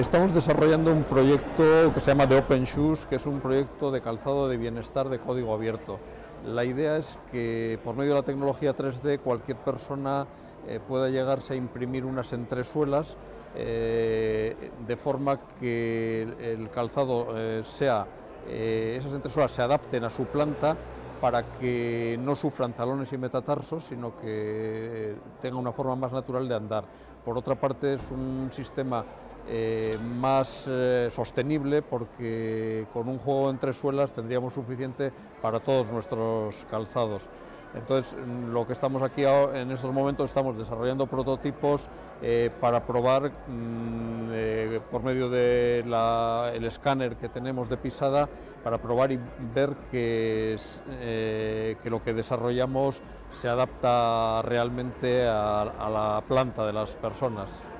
Estamos desarrollando un proyecto que se llama The Open Shoes, que es un proyecto de calzado de bienestar de código abierto. La idea es que por medio de la tecnología 3D cualquier persona eh, pueda llegarse a imprimir unas entresuelas eh, de forma que el, calzado eh, sea, esas entresuelas se adapten a su planta para que no sufran talones y metatarsos, sino que tenga una forma más natural de andar. Por otra parte, es un sistema eh, más eh, sostenible porque con un juego en tres suelas tendríamos suficiente para todos nuestros calzados. Entonces, lo que estamos aquí en estos momentos, estamos desarrollando prototipos eh, para probar mm, por medio del escáner que tenemos de pisada, para probar y ver que lo que desarrollamos se adapta realmente a la planta de las personas.